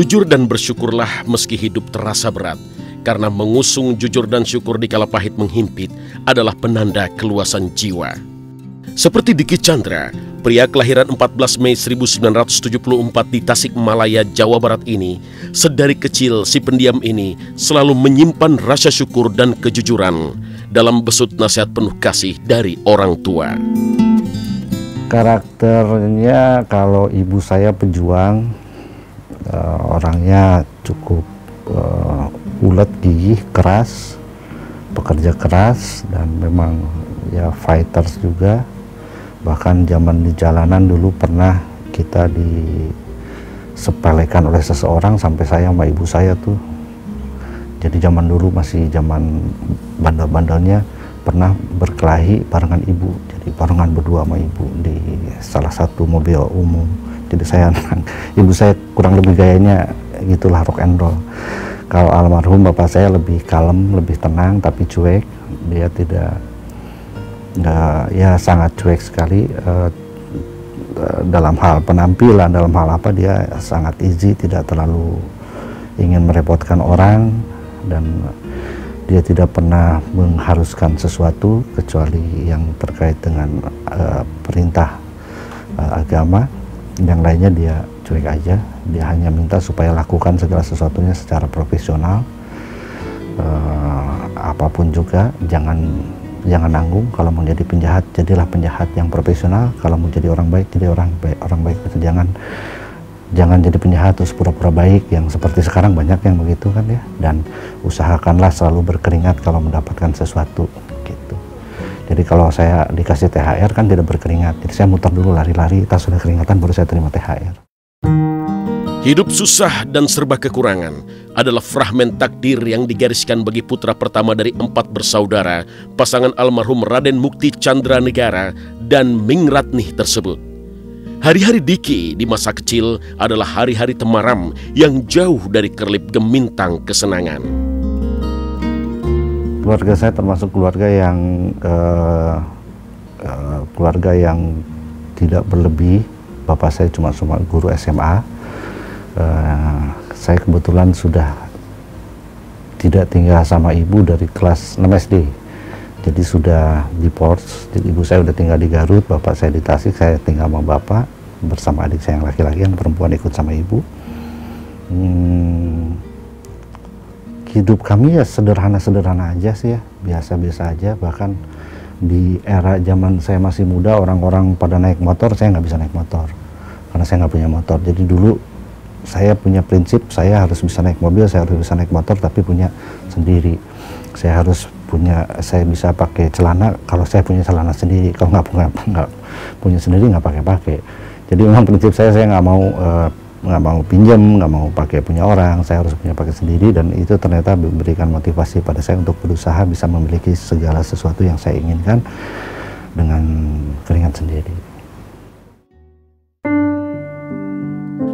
Jujur dan bersyukurlah meski hidup terasa berat, karena mengusung jujur dan syukur di kala pahit menghimpit adalah penanda keluasan jiwa. Seperti Diki Chandra, pria kelahiran 14 Mei 1974 di Tasikmalaya, Jawa Barat ini, sedari kecil si pendiam ini selalu menyimpan rasa syukur dan kejujuran dalam besut nasihat penuh kasih dari orang tua. Karakternya kalau ibu saya pejuang, uh, orangnya cukup uh, ulet gigih keras pekerja keras dan memang ya fighters juga. Bahkan zaman di jalanan dulu pernah kita disepelekan oleh seseorang sampai saya sama ibu saya tuh. Jadi zaman dulu masih zaman bandel-bandelnya pernah berkelahi barengan ibu. Jadi barengan berdua sama ibu di salah satu mobil umum jadi saya ibu saya kurang lebih gayanya gitulah rock and roll. Kalau almarhum bapak saya lebih kalem lebih tenang tapi cuek. Dia tidak uh, ya sangat cuek sekali. Uh, dalam hal penampilan dalam hal apa dia sangat easy tidak terlalu ingin merepotkan orang. Dan dia tidak pernah mengharuskan sesuatu kecuali yang terkait dengan uh, perintah uh, agama yang lainnya dia cuek aja. Dia hanya minta supaya lakukan segala sesuatunya secara profesional. Uh, apa pun juga jangan jangan nanggung. Kalau mau jadi penjahat jadilah penjahat yang profesional. Kalau mau jadi orang baik jadi orang baik orang baik. Itu jangan jangan jadi penjahat terus pura-pura baik yang seperti sekarang banyak yang begitu kan ya. Dan usahakanlah selalu berkeringat kalau mendapatkan sesuatu jadi kalau saya dikasih THR kan tidak berkeringat. Jadi saya muter dulu lari-lari, tas sudah keringatan baru saya terima THR. Hidup susah dan serba kekurangan adalah fragmen takdir yang digariskan bagi putra pertama dari empat bersaudara, pasangan almarhum Raden Mukti Chandra Negara dan Mingratnih tersebut. Hari-hari Diki di masa kecil adalah hari-hari temaram yang jauh dari kerlip gemintang kesenangan keluarga saya termasuk keluarga yang uh, uh, keluarga yang tidak berlebih. Bapak saya cuma cuma guru SMA. Uh, eh, saya kebetulan sudah tidak tinggal sama ibu dari kelas 6 SD. Jadi sudah di jadi ibu saya udah tinggal di Garut, bapak saya di Tasik, saya tinggal sama bapak bersama adik saya yang laki-laki, yang perempuan ikut sama ibu. Hmm, hidup kami ya sederhana-sederhana aja sih ya, biasa-biasa aja. Bahkan di era zaman saya masih muda, orang-orang pada naik motor, saya nggak bisa naik motor karena saya nggak punya motor. Jadi dulu saya punya prinsip, saya harus bisa naik mobil, saya harus bisa naik motor, tapi punya sendiri. Saya harus punya, saya bisa pakai celana kalau saya punya celana sendiri. Kalau nggak punya nggak punya sendiri nggak pakai-pakai. Jadi memang prinsip saya saya nggak mau uh, nggak mau pinjam, nggak mau pakai punya orang, saya harus punya pakai sendiri dan itu ternyata memberikan motivasi pada saya untuk berusaha bisa memiliki segala sesuatu yang saya inginkan dengan keringat sendiri.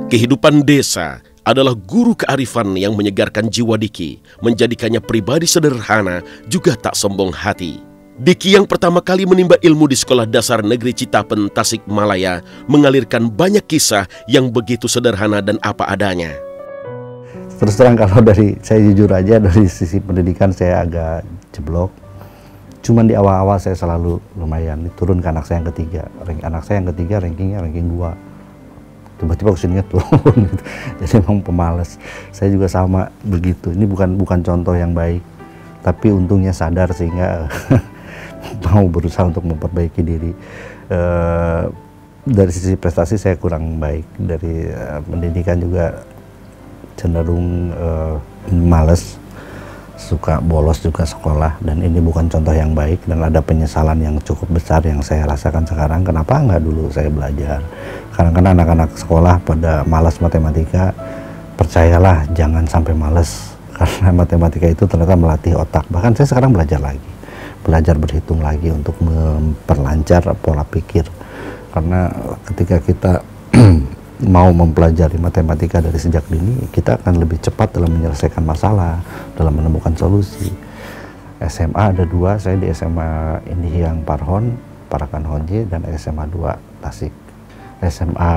Kehidupan desa adalah guru kearifan yang menyegarkan jiwa Diki, menjadikannya pribadi sederhana juga tak sombong hati. Diki yang pertama kali menimba ilmu di Sekolah Dasar Negeri Citapen, Tasikmalaya, mengalirkan banyak kisah yang begitu sederhana dan apa adanya. Terus terang kalau dari saya jujur aja dari sisi pendidikan saya agak jeblok. Cuman di awal-awal saya selalu lumayan turun ke anak saya yang ketiga. Anak saya yang ketiga rankingnya ranking dua. Tiba-tiba ke sininya turun. Gitu. Jadi memang pemalas. Saya juga sama begitu. Ini bukan bukan contoh yang baik. Tapi untungnya sadar sehingga mau berusaha untuk memperbaiki diri. Uh, dari sisi prestasi saya kurang baik, dari uh, pendidikan juga cenderung uh, males, suka bolos juga sekolah dan ini bukan contoh yang baik dan ada penyesalan yang cukup besar yang saya rasakan sekarang. Kenapa nggak dulu saya belajar? Karena kan anak-anak sekolah pada malas matematika, percayalah jangan sampai males karena matematika itu ternyata melatih otak. Bahkan saya sekarang belajar lagi belajar berhitung lagi untuk memperlancar pola pikir. Karena ketika kita mau mempelajari matematika dari sejak dini kita akan lebih cepat dalam menyelesaikan masalah dalam menemukan solusi. SMA ada dua saya di SMA ini yang Parhon Parakan Honje dan SMA 2 Tasik. SMA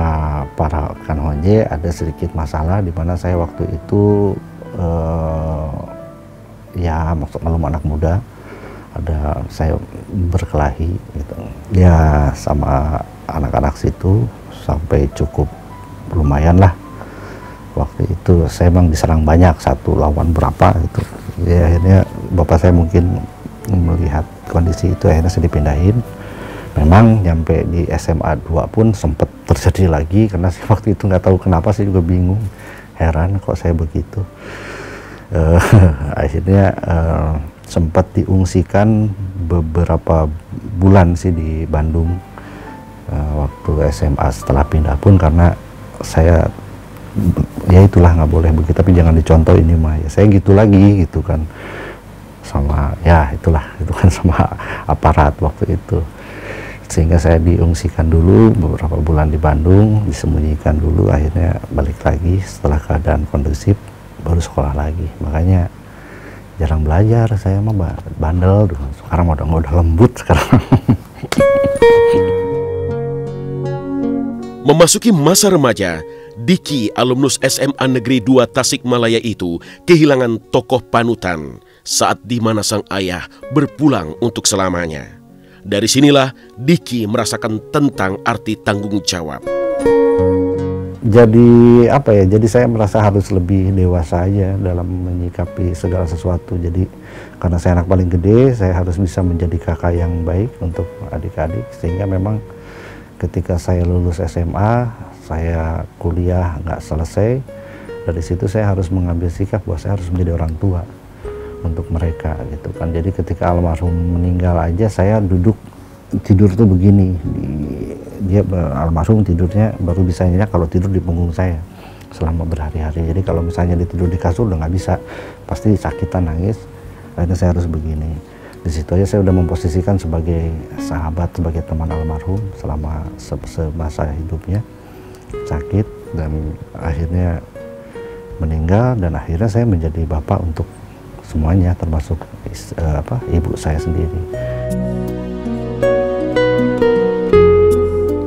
para Kanhonje ada sedikit masalah di mana saya waktu itu uh, ya masuk maklum anak muda ada saya berkelahi gitu. Ya sama anak-anak situ sampai cukup lumayan lah. Waktu itu saya memang diserang banyak satu lawan berapa itu ya akhirnya bapak saya mungkin melihat kondisi itu akhirnya saya dipindahin. Memang nyampe di SMA 2 pun sempat terjadi lagi karena saya waktu itu nggak tahu kenapa saya juga bingung. Heran kok saya begitu. Uh, akhirnya uh, sempat diungsikan beberapa bulan sih di Bandung uh, waktu SMA setelah pindah pun karena saya ya itulah nggak boleh begitu tapi jangan dicontoh ini mah ya saya gitu lagi gitu kan. Sama ya itulah itu kan sama aparat waktu itu. Sehingga saya diungsikan dulu beberapa bulan di Bandung disembunyikan dulu akhirnya balik lagi setelah keadaan kondusif baru sekolah lagi. Makanya jarang belajar saya mah bandel dulu sekarang udah udah lembut sekarang Memasuki masa remaja, Diki alumnus SMA Negeri 2 Tasikmalaya itu kehilangan tokoh panutan saat di mana sang ayah berpulang untuk selamanya. Dari sinilah Diki merasakan tentang arti tanggung jawab. Jadi apa ya? Jadi saya merasa harus lebih dewasa aja dalam menyikapi segala sesuatu. Jadi karena saya anak paling gede, saya harus bisa menjadi kakak yang baik untuk adik-adik. Sehingga memang ketika saya lulus SMA, saya kuliah nggak selesai. Dari situ saya harus mengambil sikap bahwa saya harus menjadi orang tua untuk mereka gitu kan jadi ketika almarhum meninggal aja saya duduk tidur tuh begini. Di, dia almarhum tidurnya baru bisa nyenyak kalau tidur di punggung saya selama berhari-hari. Jadi kalau misalnya dia tidur di kasur udah nggak bisa pasti sakitan nangis. Akhirnya saya harus begini. Di situ aja saya udah memposisikan sebagai sahabat sebagai teman almarhum selama se semasa hidupnya. Sakit dan akhirnya meninggal dan akhirnya saya menjadi bapak untuk semuanya termasuk uh, apa ibu saya sendiri.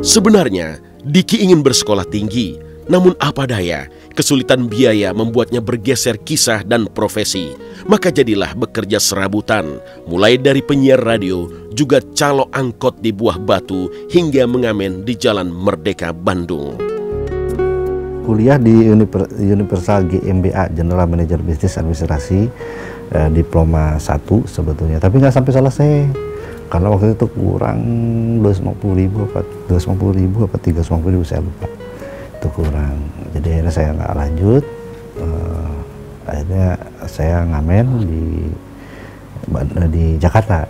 Sebenarnya Diki ingin bersekolah tinggi, namun apa daya, kesulitan biaya membuatnya bergeser kisah dan profesi. Maka jadilah bekerja serabutan, mulai dari penyiar radio, juga calo angkot di Buah Batu, hingga mengamen di Jalan Merdeka Bandung. Kuliah di Universal GMBA, General Manager Business Administrasi, eh, diploma satu sebetulnya tapi nggak sampai selesai karena waktu itu kurang 250 ribu apa 250 ribu apa 350 ribu saya lupa. Itu kurang. Jadi akhirnya saya nggak lanjut. Eh, akhirnya saya ngamen di di Jakarta.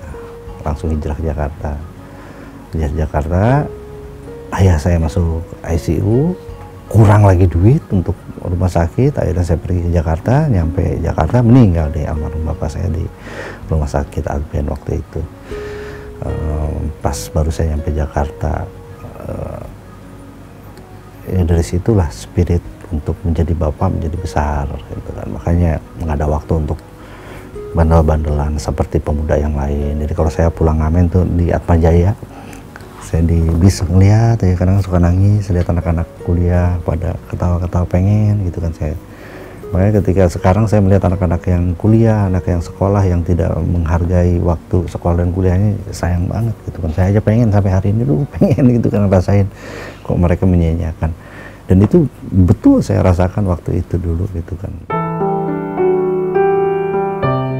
Langsung hijrah ke Jakarta. Hijrah ke Jakarta ayah saya masuk ICU kurang lagi duit untuk rumah sakit. Akhirnya saya pergi ke Jakarta nyampe Jakarta meninggal deh almarhum bapak saya di rumah sakit Adven waktu itu pas baru saya nyampe Jakarta uh, ya dari situlah spirit untuk menjadi bapak menjadi besar gitu kan. Makanya nggak ada waktu untuk bandel-bandelan seperti pemuda yang lain. Jadi kalau saya pulang ngamen tuh di Atma Jaya saya di bis ngeliat ya kadang suka nangis lihat anak-anak kuliah pada ketawa-ketawa pengen gitu kan. Saya makanya ketika sekarang saya melihat anak-anak yang kuliah anak yang sekolah yang tidak menghargai waktu sekolah dan kuliahnya sayang banget gitu kan saya aja pengen sampai hari ini dulu pengen gitu kan rasain kok mereka menyanyiakan dan itu betul saya rasakan waktu itu dulu gitu kan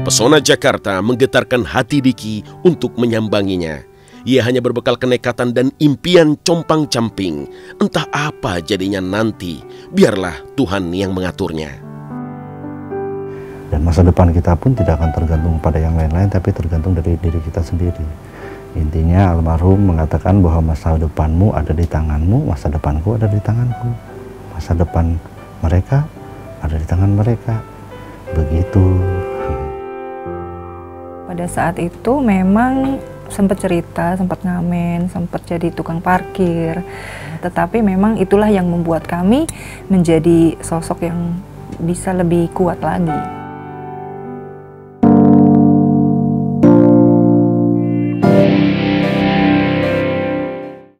Pesona Jakarta menggetarkan hati Diki untuk menyambanginya. Ia hanya berbekal kenekatan dan impian compang-camping. Entah apa jadinya nanti, biarlah Tuhan yang mengaturnya. Dan masa depan kita pun tidak akan tergantung pada yang lain-lain, tapi tergantung dari diri kita sendiri. Intinya almarhum mengatakan bahwa masa depanmu ada di tanganmu, masa depanku ada di tanganku. Masa depan mereka ada di tangan mereka. Begitu. Pada saat itu memang sempat cerita, sempat ngamen, sempat jadi tukang parkir. Tetapi memang itulah yang membuat kami menjadi sosok yang bisa lebih kuat lagi.